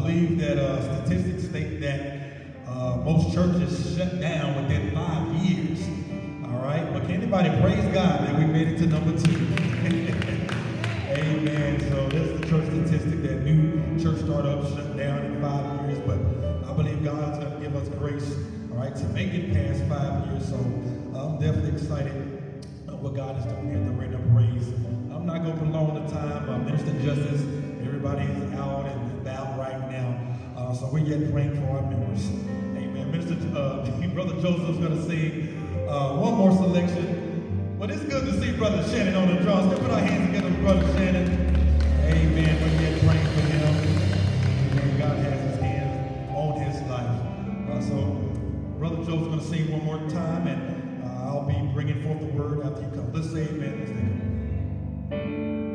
believe that uh, statistics state that uh, most churches shut down within five years. All right, but can anybody praise God that we made it to number two? Amen. So that's the church statistic that new church startups shut down in five years, but I believe God's going to give us grace, all right, to make it past five years. So I'm definitely excited what God is doing here at the of Praise. I'm not going to prolong the time. Uh, Minister Justice, everybody is out and battle right now. Uh, so we're yet praying for our members. Amen. Minister, uh, Brother Joseph's going to sing uh, one more selection. Well, it's good to see Brother Shannon on the drums. Can put our hands together for Brother Shannon? Amen. We're yet praying for him. Amen. God has his hands on his life. Uh, so Brother Joseph's going to sing one more time, and uh, I'll be bringing forth the word after you come. Let's say amen. Let's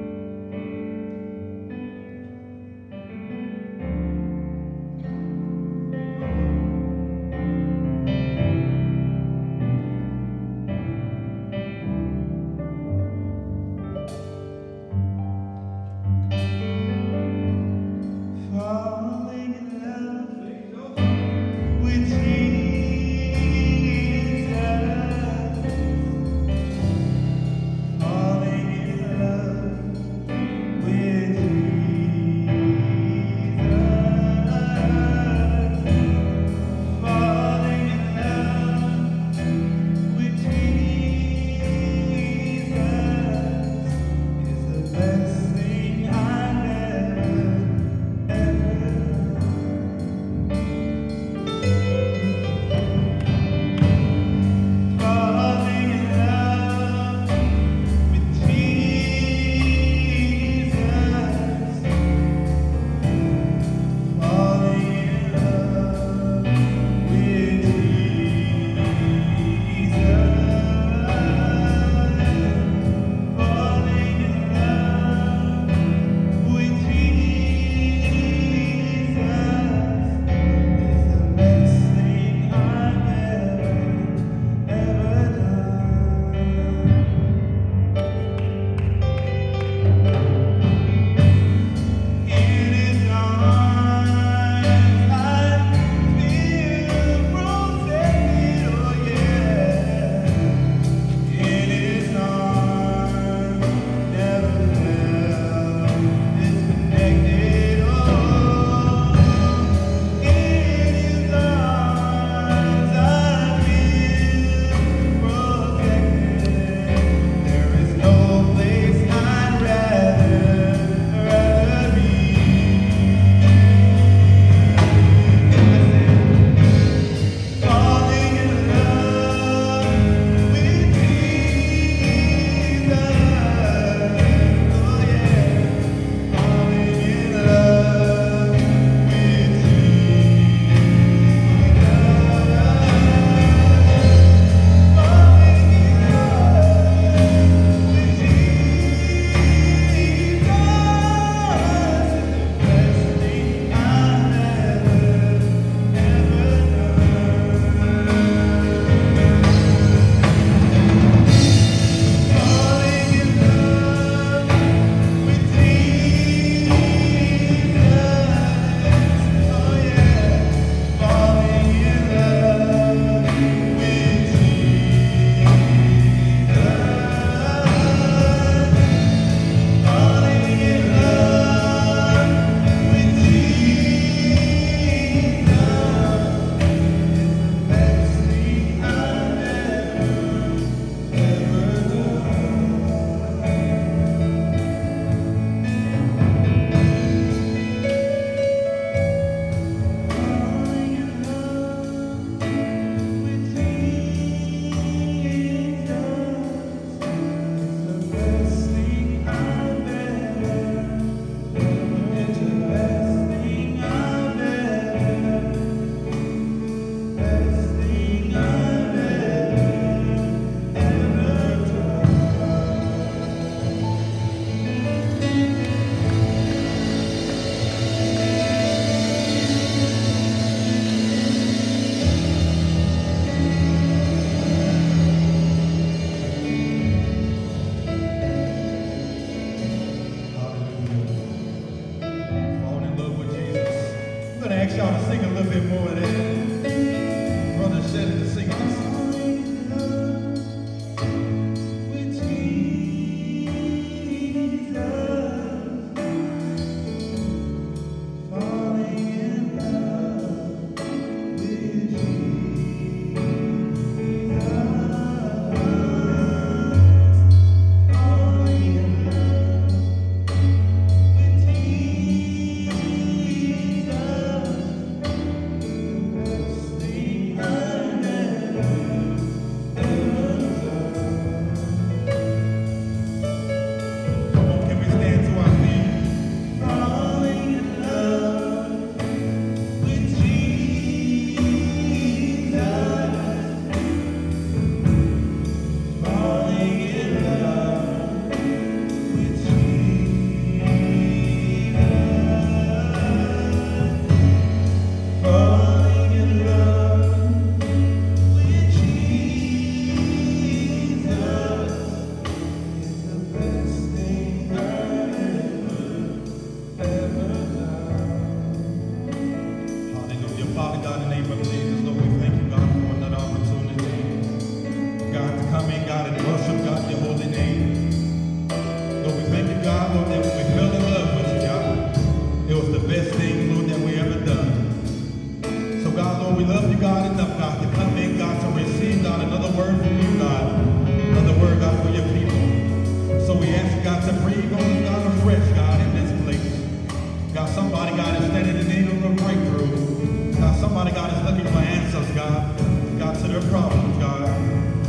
God, is standing in need of a breakthrough. God, somebody, God, is looking for answers, God. God, to their problems, God.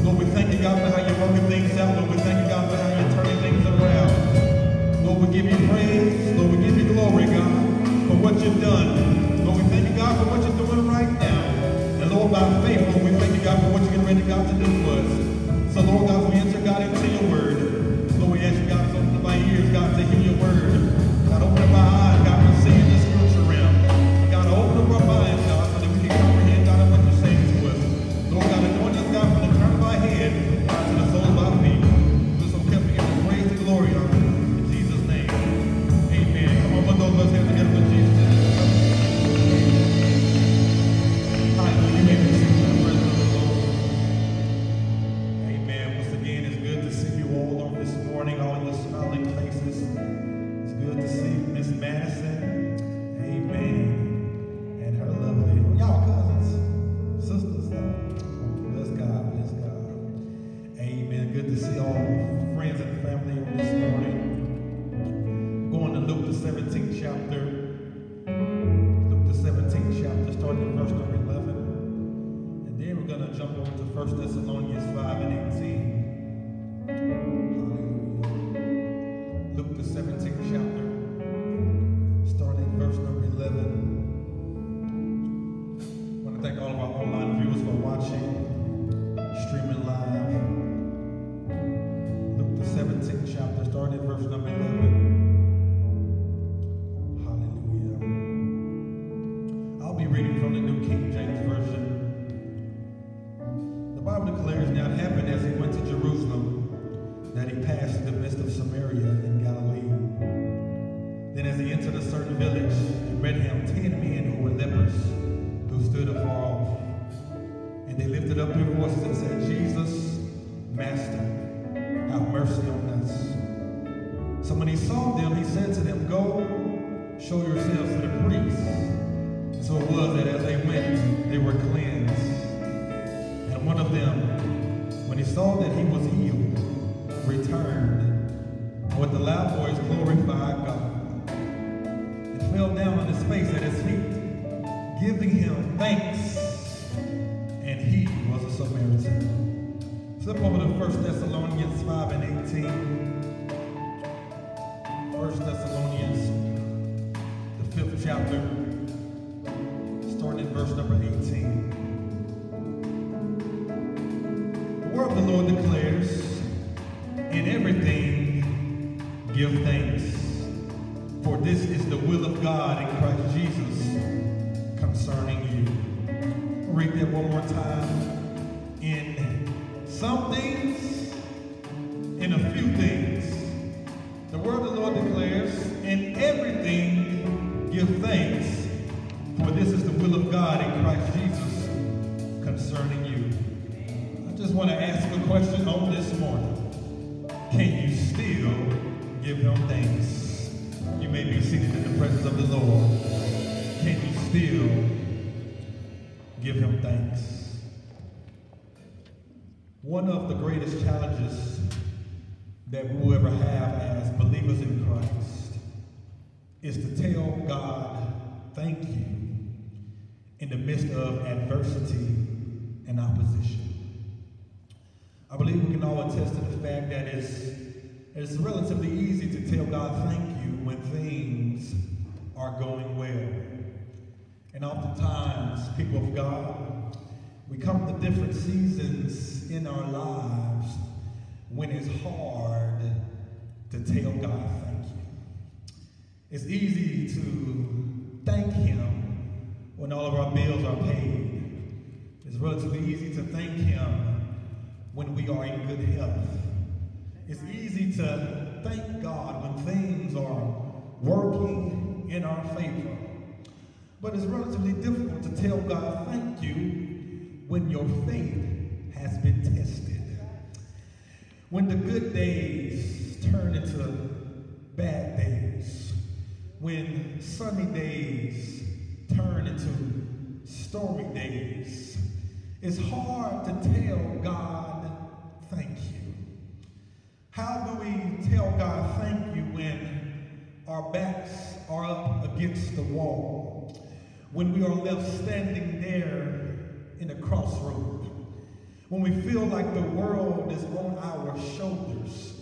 Lord, we thank you, God, for how you're working things out. Lord, we thank you, God, for how you're turning things around. Lord, we give you praise. Lord, we give you glory, God, for what you've done. Lord, we thank you, God, for what you're doing right now. And Lord, by faith, Lord, we thank you, God, for what you're getting ready, God, to do for us. So, Lord, God, show yourselves to the priests. And so it was that as they went, they were cleansed. And one of them, when he saw that he was healed, returned, and with a loud voice glorified God, and fell down on his face at his feet, giving him thanks. And he was a Samaritan. Flip over to 1 Thessalonians 5 and 18. 1 Thessalonians, chapter, starting in verse number 18. The word of the Lord declares, In everything give thanks, for this is the will of God in Christ Jesus concerning you. Read that one more time. In some things, in a few things, concerning you. I just want to ask a question on this morning. Can you still give him thanks? You may be seated in the presence of the Lord. Can you still give him thanks? One of the greatest challenges that we will ever have as believers in Christ is to tell God, thank you, in the midst of adversity and opposition. I believe we can all attest to the fact that it's, it's relatively easy to tell God thank you when things are going well. And oftentimes, people of God, we come to different seasons in our lives when it's hard to tell God thank you. It's easy to thank Him when all of our bills are paid. It's relatively easy to thank Him when we are in good health. It's easy to thank God when things are working in our favor. But it's relatively difficult to tell God thank you when your faith has been tested. When the good days turn into bad days. When sunny days turn into stormy days. It's hard to tell God thank you. How do we tell God thank you when our backs are up against the wall, when we are left standing there in a crossroad, when we feel like the world is on our shoulders,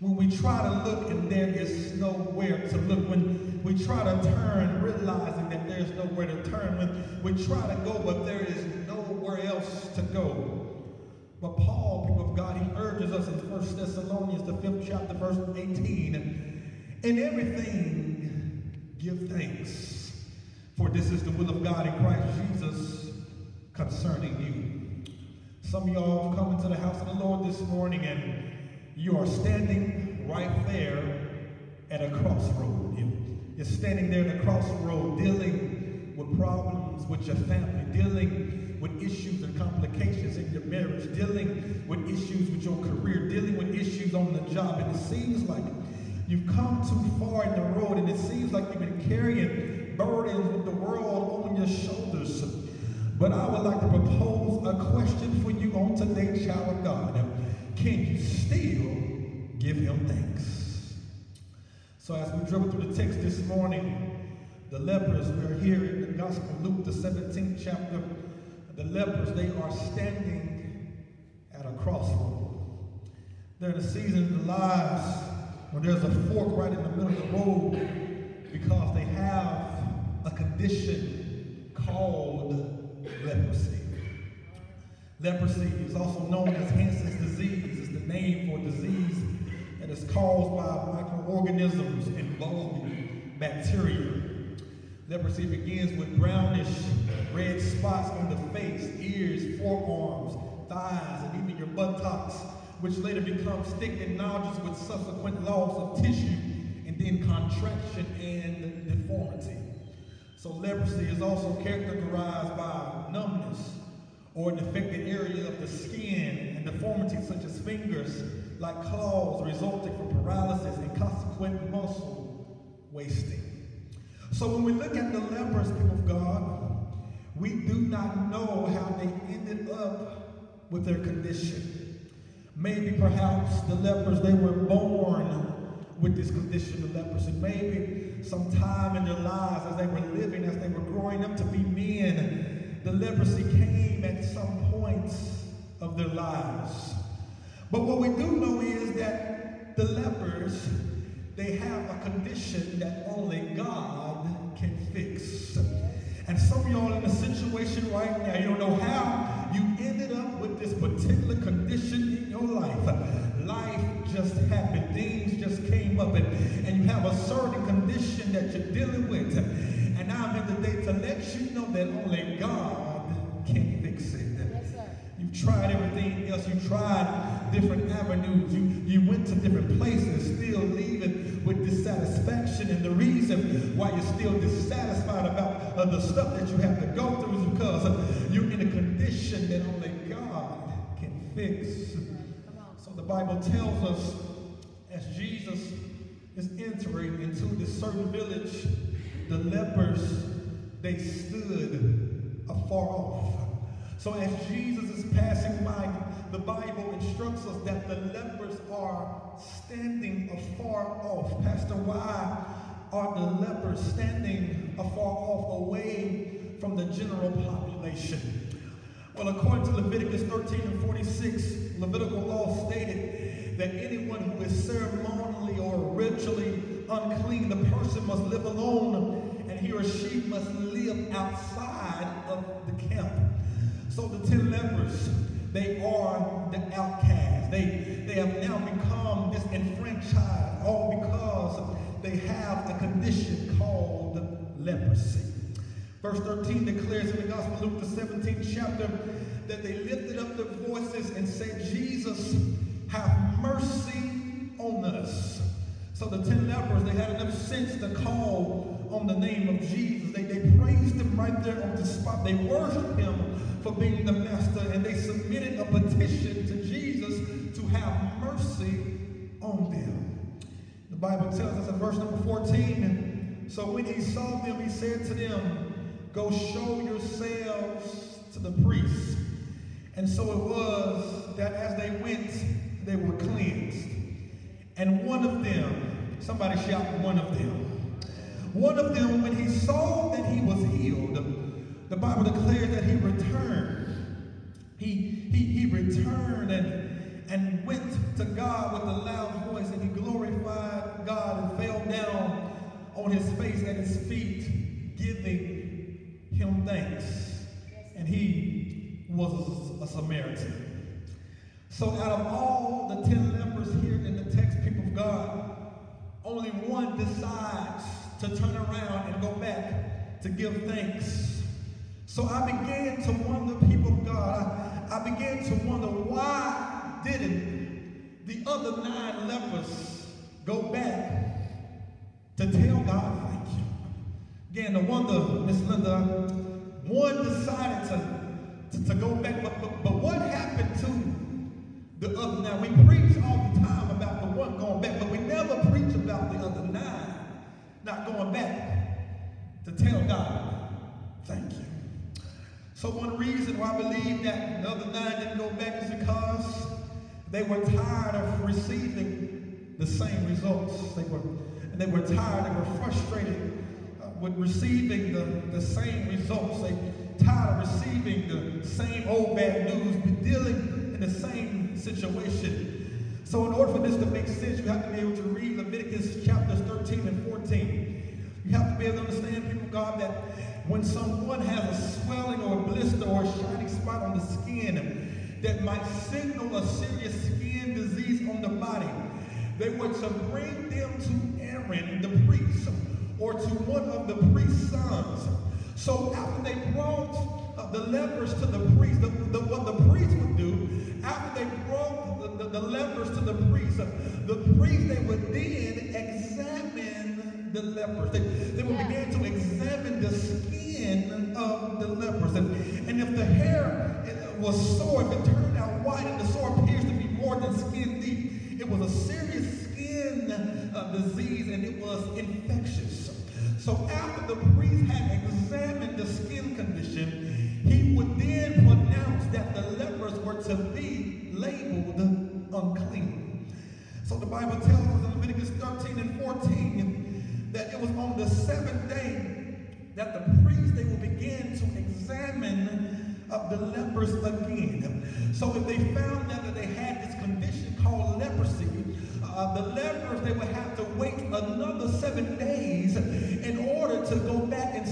when we try to look and there is nowhere to look, when we try to turn realizing that there's nowhere to turn, when we try to go but there is nowhere else to go. But Paul, people of God, he urges us in 1 Thessalonians, the fifth chapter, verse 18, in everything give thanks, for this is the will of God in Christ Jesus concerning you. Some of y'all have come into the house of the Lord this morning and you are standing right there at a crossroad. You're standing there at a crossroad dealing with problems with your family, dealing with issues and complications in your marriage, dealing with issues with your career, dealing with issues on the job. And it seems like you've come too far in the road and it seems like you've been carrying burdens with the world on your shoulders. But I would like to propose a question for you on today, child of God. Can you still give him thanks? So as we dribble through the text this morning, the lepers, we are here in the Gospel of Luke, the 17th chapter. The lepers, they are standing at a crossroad. They're in a season of their lives when there's a fork right in the middle of the road because they have a condition called leprosy. Leprosy is also known as Hansen's disease. It's the name for a disease that is caused by microorganisms involving bacteria. Leprosy begins with brownish red spots on the face, ears, forearms, thighs, and even your buttocks, which later become thick and nodules with subsequent loss of tissue and then contraction and deformity. So leprosy is also characterized by numbness, or an affected area of the skin and deformities such as fingers like claws resulting from paralysis and consequent muscle wasting. So when we look at the lepers, people of God, we do not know how they ended up with their condition. Maybe perhaps the lepers, they were born with this condition of leprosy. Maybe sometime in their lives as they were living, as they were growing up to be men, the leprosy came at some points of their lives. But what we do know is that the lepers, they have a condition that only God can fix. And some of y'all in a situation right now, you don't know how you ended up with this particular condition in your life. Life just happened. Things just came up and, and you have a certain condition that you're dealing with. And I'm here today to let you know that only God can fix it. You've tried everything else. You tried different avenues. You, you went to different places, still leaving with dissatisfaction. And the reason why you're still dissatisfied about uh, the stuff that you have to go through is because uh, you're in a condition that only God can fix. So the Bible tells us as Jesus is entering into this certain village, the lepers, they stood afar off. So as Jesus is passing by, the Bible instructs us that the lepers are standing afar off. Pastor, why are the lepers standing afar off away from the general population? Well, according to Leviticus 13 and 46, Levitical law stated that anyone who is ceremonially or ritually unclean, the person must live alone and he or she must live outside of the camp. So the ten lepers, they are the outcasts. They, they have now become disenfranchised, all because they have a condition called leprosy. Verse 13 declares in the Gospel of Luke, the 17th chapter, that they lifted up their voices and said, Jesus, have mercy on us. So the ten lepers, they had enough sense to call on the name of Jesus. They, they praised him right there on the spot. They worshiped him for being the master, and they submitted a petition to Jesus to have mercy on them. The Bible tells us in verse number 14, and so when he saw them, he said to them, Go show yourselves to the priests. And so it was that as they went, they were cleansed. And one of them, somebody shout, one of them. One of them, when he saw that he was healed, the Bible declares that he returned. He, he, he returned and, and went to God with a loud voice and he glorified God and fell down on his face at his feet, giving him thanks. And he was a Samaritan. So out of all the ten lepers here in the text, people of God, only one decides to turn around and go back to give thanks. So I began to wonder, people of God, I, I began to wonder why didn't the other nine lepers go back to tell God thank you? Again, the wonder, Miss Linda, one decided to, to, to go back, but, but, but what happened to the other nine. We preach all the time about the one going back, but we never preach about the other nine not going back to tell God, thank you. So one reason why I believe that the other nine didn't go back is because they were tired of receiving the same results. They were, and they were tired, they were frustrated uh, with receiving the, the same results. They tired of receiving the same old bad news, dealing in the same situation. So in order for this to make sense, you have to be able to read Leviticus chapters 13 and 14. You have to be able to understand, people God, that when someone has a swelling or a blister or a shining spot on the skin that might signal a serious skin disease on the body, they were to bring them to Aaron, the priest, or to one of the priest's sons. So after they brought the lepers to the priest, the, the, what the priest would do, after they brought the, the, the lepers to the priest, the priest, they would then examine the lepers. They, they would begin to examine the skin of the lepers. And, and if the hair uh, was sore, if it turned out white and the sore appears to be more than skin deep, it was a serious skin uh, disease and it was infectious. So after the priest had examined the skin condition, he would then pronounce that the lepers were to be labeled unclean. So the Bible tells us in Leviticus 13 and 14 that it was on the seventh day that the priests, they will begin to examine of the lepers again. So if they found out that they had this condition called leprosy, uh, the lepers, they would have to wait another seven days in order to go back and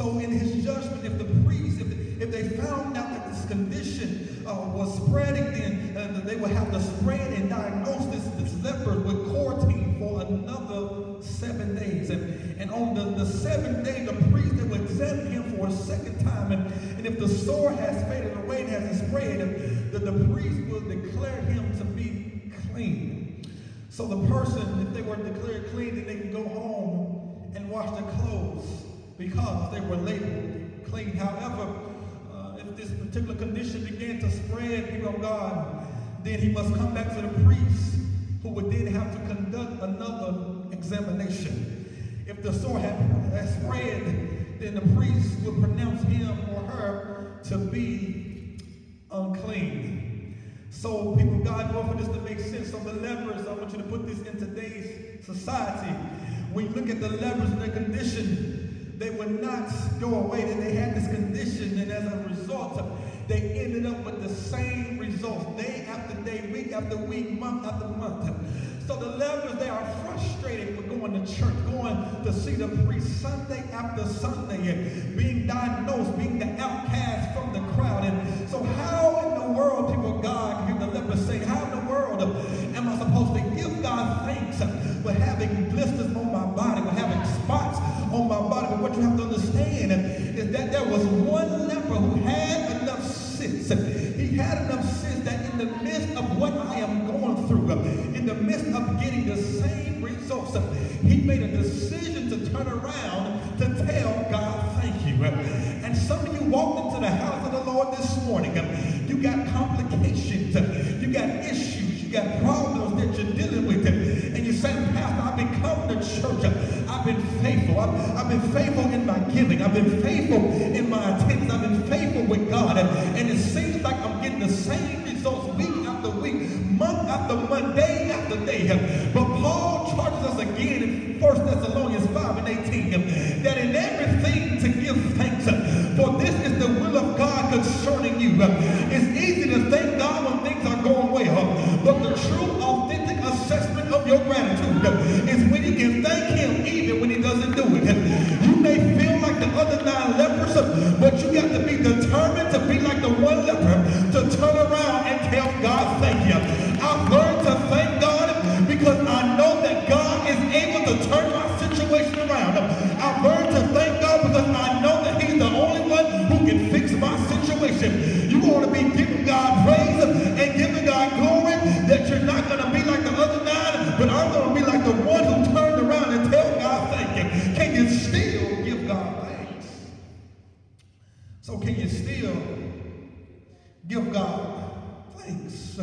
So in his judgment, if the priest, if, if they found out that this condition uh, was spreading, then uh, they would have to spread and diagnose this, this leper with quarantine for another seven days. And, and on the, the seventh day, the priest they would examine him for a second time. And, and if the sore has faded away and has spread, the, the priest will declare him to be clean. So the person, if they were declared clean, then they can go home and wash their clothes because they were labeled clean. However, uh, if this particular condition began to spread, people of God, then he must come back to the priest who would then have to conduct another examination. If the sore had, had spread, then the priest would pronounce him or her to be unclean. So, people of God, in for this to make sense, so the lepers, I want you to put this in today's society. When you look at the lepers and their condition, they would not go away, that they had this condition, and as a result, they ended up with the same results day after day, week after week, month after month. So the lepers, they are frustrated with going to church, going to see the priest Sunday after Sunday, and being diagnosed, being the outcast from the crowd. And so how in the world, turn around to tell God thank you. And some of you walked into the house of the Lord this morning. You got complications. You got issues. You got problems that you're dealing with. And you're saying, Pastor, I've been coming to church. I've been faithful. I've, been faithful in my giving. I've been faithful in my attendance. I've been faithful with God. And, and it seems like I'm getting the same results week after week, month after month, day after day. But Thessalonians 5 and 18 that the one who turned around and tell God thank you. Can you still give God thanks? So can you still give God thanks?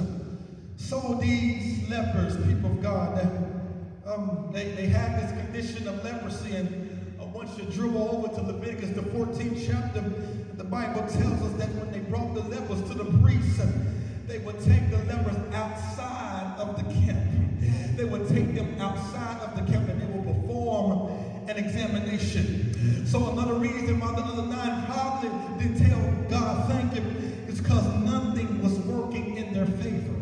So these lepers, people of God, that, um, they, they had this condition of leprosy and once you dribble over to Leviticus, the 14th chapter, the Bible tells us that when they brought the lepers to the priest, they would take the lepers outside of the camp. They would take them outside of the camp and they would perform an examination. So another reason why the other nine probably didn't tell God thank you is because nothing was working in their favor.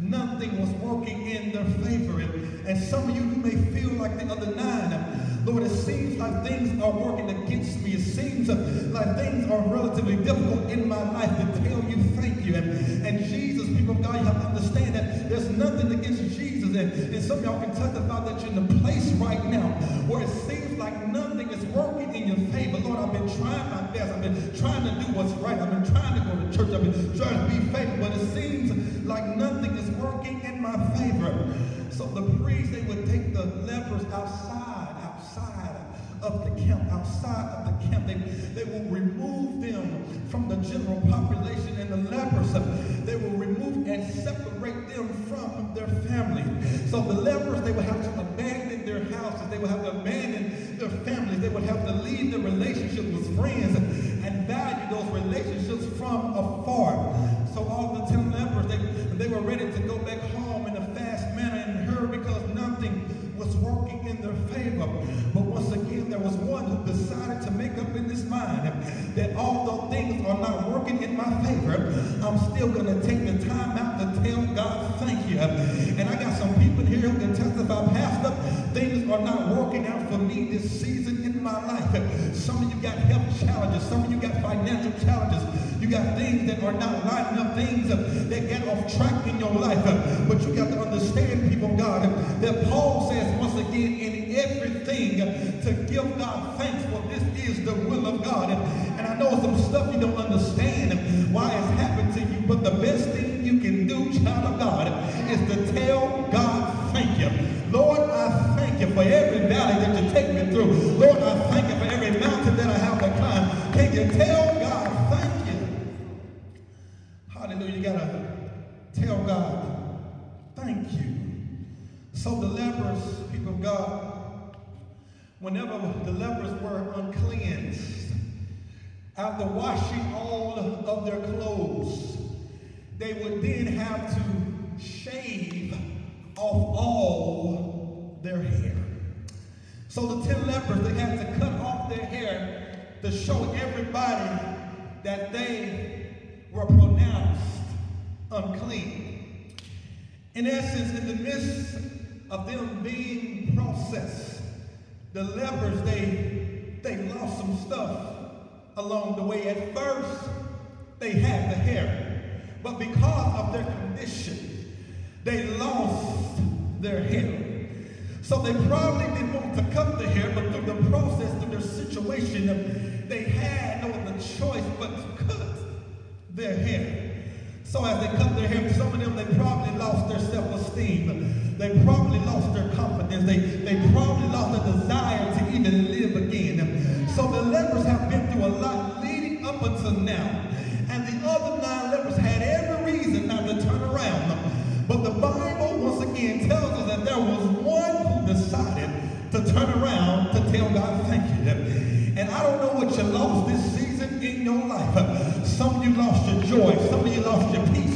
Nothing was working in their favor. And, some of you, you may feel like the other nine. Lord, it seems like things are working against me. It seems like things are relatively difficult in my life to tell you thank you. And, and Jesus, people of God, you have to understand that there's nothing against Jesus. And, and some of y'all can testify that you're in a place right now where it seems like nothing is working in your favor. Lord, I've been trying my best. I've been trying to do what's right. I've been trying to go to church. I've been trying to be faithful. But it seems like nothing is working in my favor. So the priest, they would take the lepers outside, outside of the camp, outside of the camp. They, they will remove them from the general population and the lepers. They will remove and separate them from their family. So the lepers, they would have to abandon their houses. They would have to abandon their families. They would have to leave their relationships with friends and value those relationships from afar. So all the ten lepers, they, they were ready to go back home in a fast manner and hurry because nothing was working in their favor. But once decided to make up in his mind that although things are not working in my favor, I'm still going to take the time out to tell God thank you. And I got some people here who can testify, Pastor, things are not working out for me this season in my life. Some of you got health challenges. Some of you got financial challenges. You got things that are not lining up, things that get off track in your life. But you got to understand, people God, that Paul says once again, in give God thanks for this is the will of God. And I know some stuff you don't understand why it's happened to you, but the best thing you can do, child of God, is to tell God thank you. Lord, I thank you for every valley that you take me through. Lord, I thank you for every mountain that I have to climb. Can you tell God thank you? Hallelujah. You got to tell God thank you. So the lepers, people of God, whenever the lepers were uncleansed, after washing all of their clothes, they would then have to shave off all their hair. So the ten lepers, they had to cut off their hair to show everybody that they were pronounced unclean. In essence, in the midst of them being processed, the lepers, they, they lost some stuff along the way. At first, they had the hair, but because of their condition, they lost their hair. So they probably didn't want to cut the hair, but through the process, through their situation, they had no other choice but to cut their hair. So as they cut their hair, some of them, they probably lost their self-esteem. They probably lost their confidence. They, they probably lost the desire to even live again. So the lepers have been through a lot leading up until now. And the other nine lepers had every reason not to turn around. But the Bible, once again, tells us that there was one who decided to turn around to tell God thank you. And I don't know what you lost this season in your life. Some of you lost your joy. Some of you lost your peace.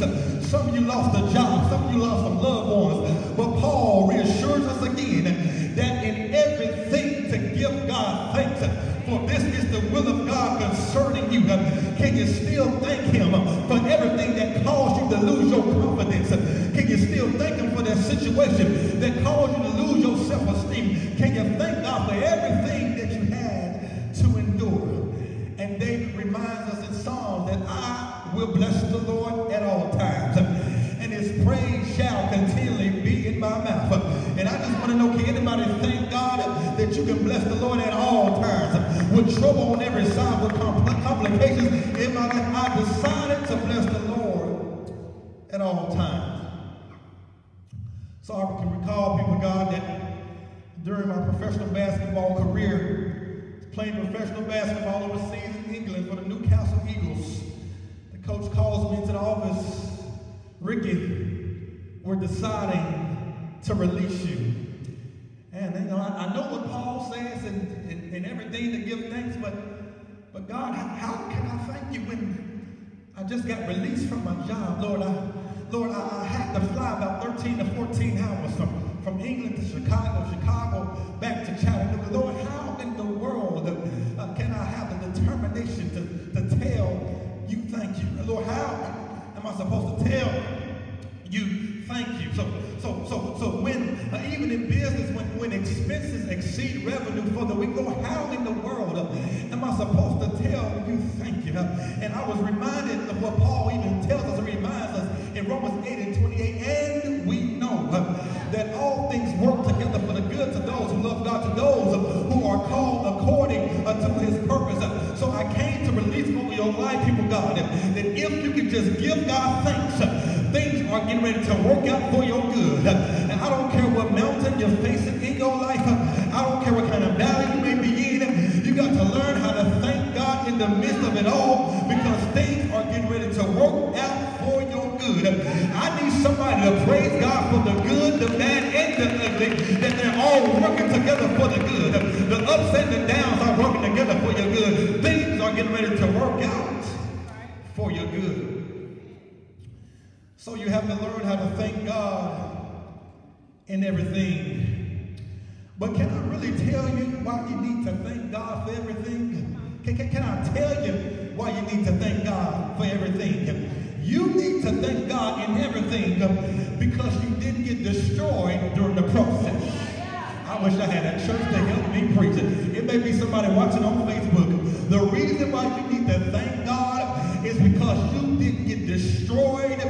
Some of you lost a job. Some of you lost some loved ones. But Paul reassures us again that in everything to give God thanks. For this is the will of God concerning you. Can you still thank him for everything that caused you to lose your confidence? Can you still thank him for that situation that caused you to lose your self-esteem? Can you thank God for everything that you had to endure? And David reminds us That I will bless the Lord at all times. And his praise shall continually be in my mouth. And I just want to know, can anybody thank God that you can bless the Lord at all times? With trouble on every side, with complications in my life, I decided to bless the Lord at all times. So I can recall, people God, that during my professional basketball career, playing professional basketball overseas in England for the Newcastle Eagles, the coach calls me into the office, Ricky, we're deciding to release you. And you know, I, I know what Paul says and, and, and, everything to give thanks, but but God, how, how can I thank you when I just got released from my job, Lord? I, Lord, I, I had to fly about 13 to 14 hours from, from England to Chicago, Chicago back to Chattanooga. Lord, how the world uh, can I have the determination to, to tell you thank you? Lord, how am I supposed to tell you thank you? So, so, so, so when, uh, even in business, when, when expenses exceed revenue for the week, Lord, how in the world uh, am I supposed to tell you thank you? Uh, and I was reminded of what Paul even tells us, reminds us in Romans 8 and 28, life, people, God, that if you can just give God thanks, things are getting ready to work out for your good. And I don't care what mountain you're facing in your life. I don't care what kind of valley you may be in. You got to learn how to thank God in the midst of it all because things are getting ready to work out for your good. I need somebody to praise God for the good, the bad, and the ugly, that they're all working together for the good. The ups and the downs are working together for your good. Things are getting ready to work out good. So you have to learn how to thank God in everything. But can I really tell you why you need to thank God for everything? Can, can, can I tell you why you need to thank God for everything? You need to thank God in everything because you didn't get destroyed during the process. I wish I had a church to help me preach it. It may be somebody watching on Facebook. The reason why you need to thank God because you didn't get destroyed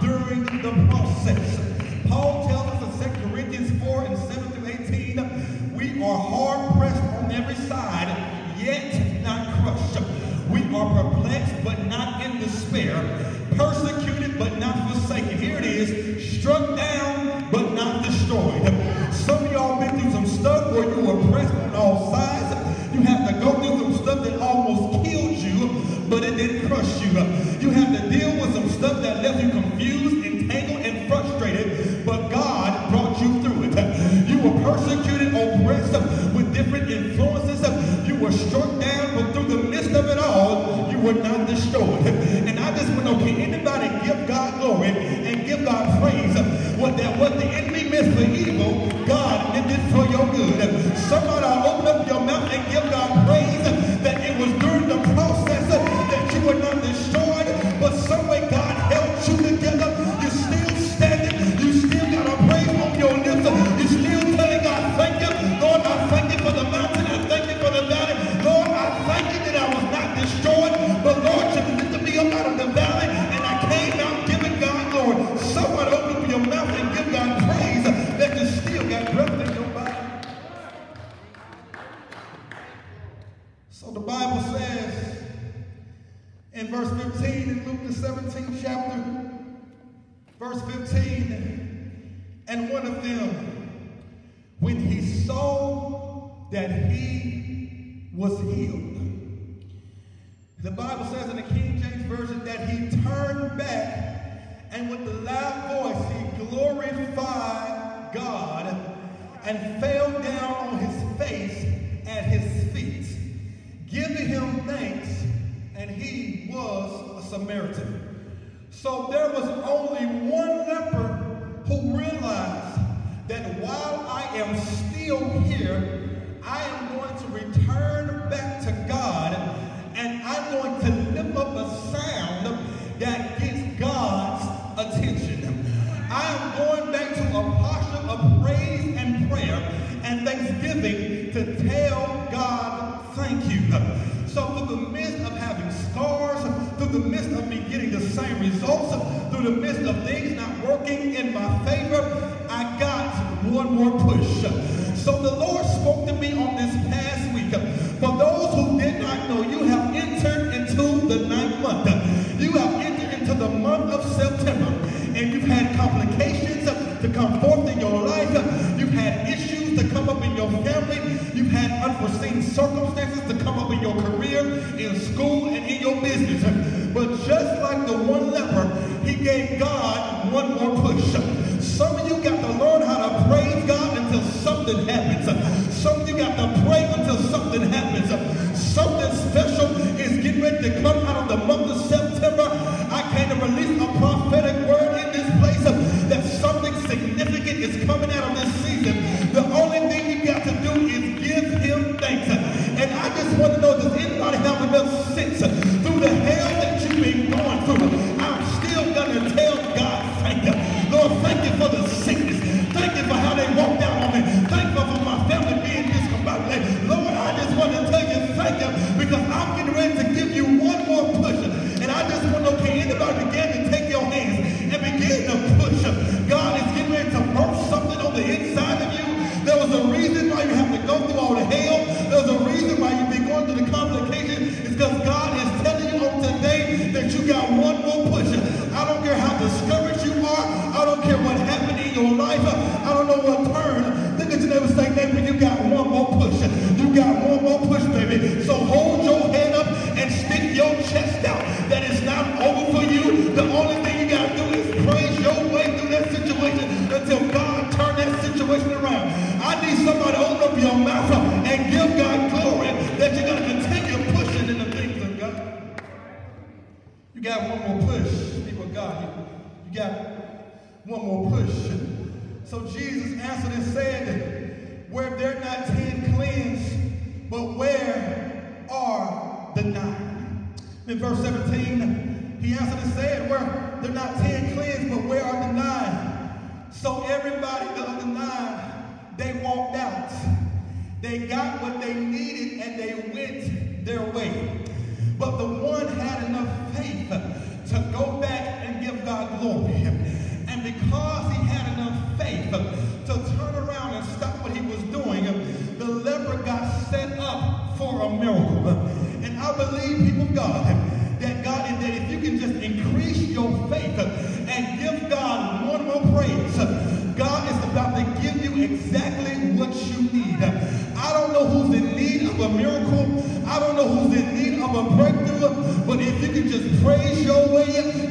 during the process. Paul tells us in 2 Corinthians 4 and 7 through 18, we are hard pressed on every side, yet not crushed. We are perplexed, but not in despair, and fell down on his face at his feet, giving him thanks and he was a Samaritan. So there was only one leper who realized that while I am still here, I am going to return the midst of things I don't know what turned. Look at your neighbor say, neighbor, you got one more push. You got one more push, baby. So hold your head up and stick your chest out. That is not over for you. The only thing you got to do is praise your way through that situation until God turn that situation around. I need somebody to open up your mouth and give God glory that you're going to continue pushing in the things of God. You got one more push, people God. You got one more push. So Jesus answered and said, Where there are not ten cleansed, but where are the nine? In verse 17, he answered and said, Where there are not ten cleansed, but where are the nine? So everybody, the nine, they walked out. They got what they needed and they went their way. But the one had enough faith to go back and give God glory. And because he had miracle. And I believe, people of God, that God is that if you can just increase your faith and give God one more praise, God is about to give you exactly what you need. I don't know who's in need of a miracle. I don't know who's in need of a breakthrough. But if you can just praise your way,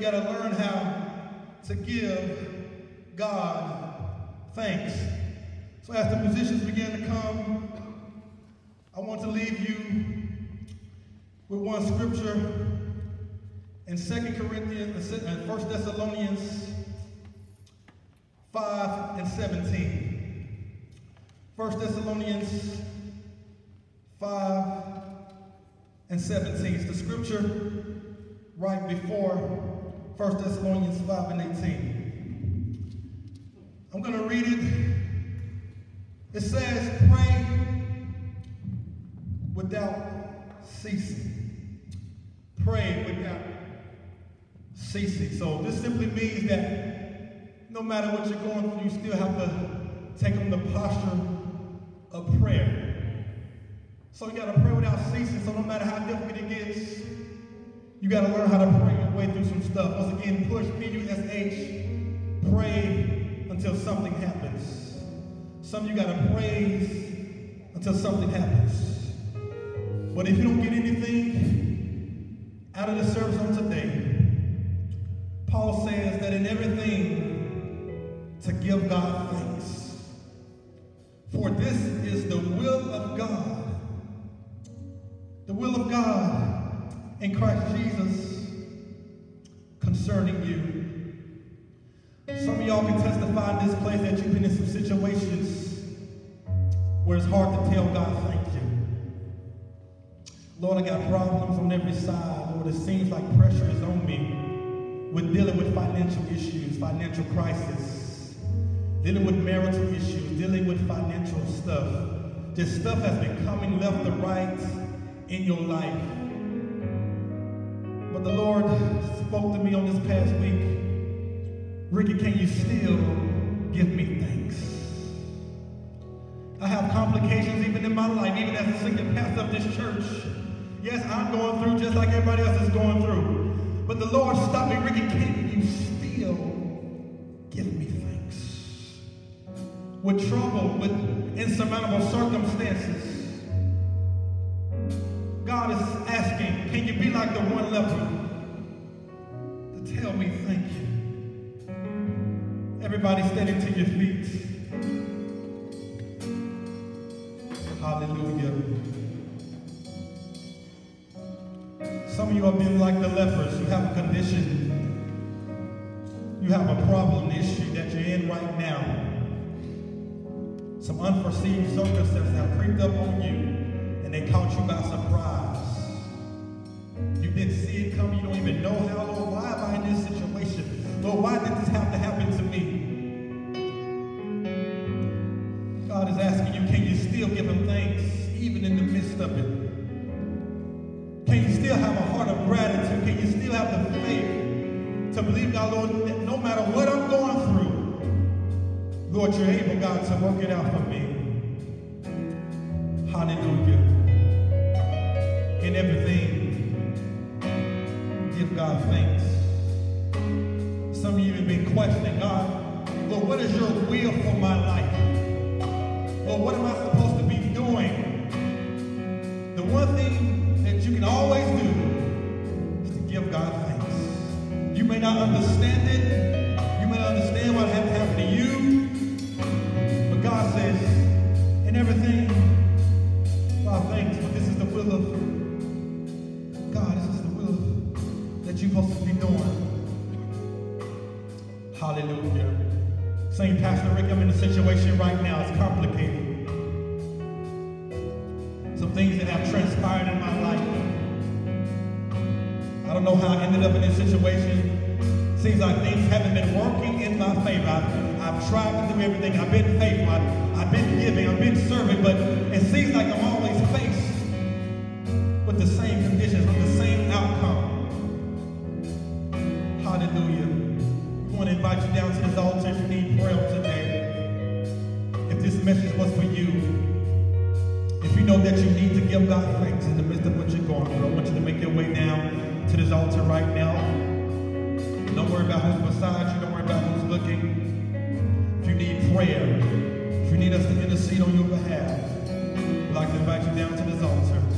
got to learn how to give God thanks. So as the musicians begin to come, I want to leave you with one scripture in 2 Corinthians uh, and 1 uh, Thessalonians 5 and 17. 1 Thessalonians 5 and 17. It's the scripture right before 1 Thessalonians 5 and 18. I'm going to read it. It says, pray without ceasing. Pray without ceasing. So this simply means that no matter what you're going through, you still have to take on the posture of prayer. So you got to pray without ceasing. So no matter how difficult it gets, you got to learn how to pray. Way through some stuff. Once again, push P-U-S-H. Pray until something happens. Some of you got to praise until something happens. But if you don't get anything out of the service on today, Paul says that in everything to give God thanks. For this is the will of God. The will of God in Christ Jesus concerning you. Some of y'all can testify in this place that you've been in some situations where it's hard to tell God thank you. Lord, I got problems on every side. Lord, it seems like pressure is on me We're dealing with financial issues, financial crisis, dealing with marital issues, dealing with financial stuff. This stuff has been coming left and right in your life. The Lord spoke to me on this past week Ricky, can you still give me thanks? I have complications even in my life, even as a senior pastor of this church. Yes, I'm going through just like everybody else is going through. But the Lord stopped me. Ricky, can you still give me thanks? With trouble, with insurmountable circumstances, God is asking, can you be like the one leper to tell me thank you? Everybody standing to your feet. Hallelujah. Some of you have been like the lepers. You have a condition. You have a problem, issue that you're in right now. Some unforeseen circumstances have creeped up on you and they caught you by surprise. You didn't see it coming. You don't even know how, Lord, why am I in this situation? Lord, why did this have to happen to me? God is asking you, can you still give him thanks even in the midst of it? Can you still have a heart of gratitude? Can you still have the faith to believe, God, Lord, that no matter what I'm going through, Lord, you're able, God, to work it out for me. Hallelujah. Lord, what is your will for my life? Or what am I supposed to be doing? The one thing that you can always do is to give God thanks. You may not understand situation right now. It's complicated. Some things that have transpired in my life. I don't know how I ended up in this situation. Seems like things haven't been working in my favor. I've, I've tried to do everything. I've been faithful. I've, I've been giving. I've been serving. But it seems like I'm intercede on your behalf, I'd like to invite you down to this altar.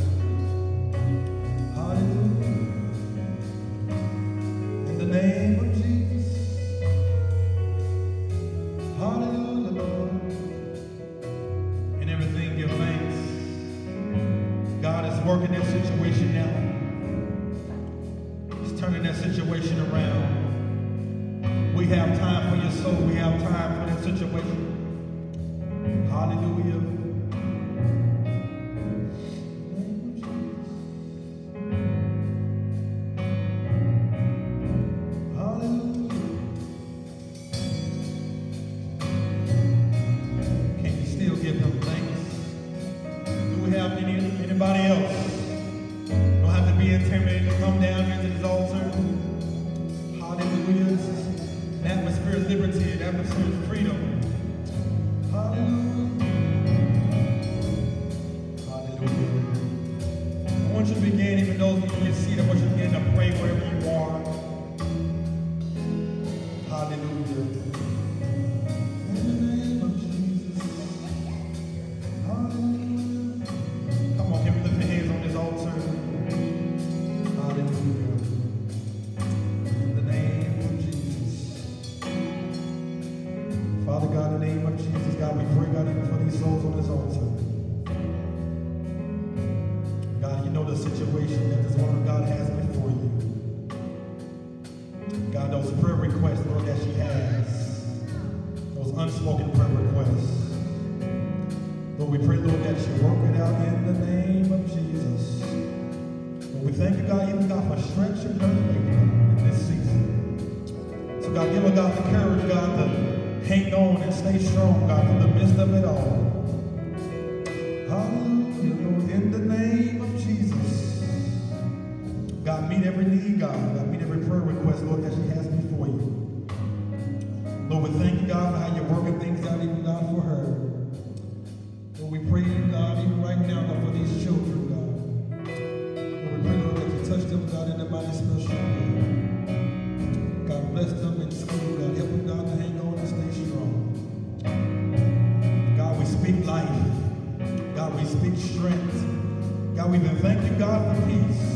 Peace.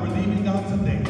we're leaving out today.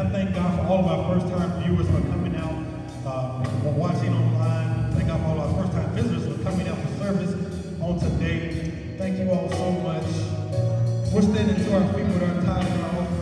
I thank God for all of our first-time viewers for coming out, uh, for watching online. Thank God for all our first-time visitors for coming out for service on today. Thank you all so much. We're standing to our feet with our tithes and our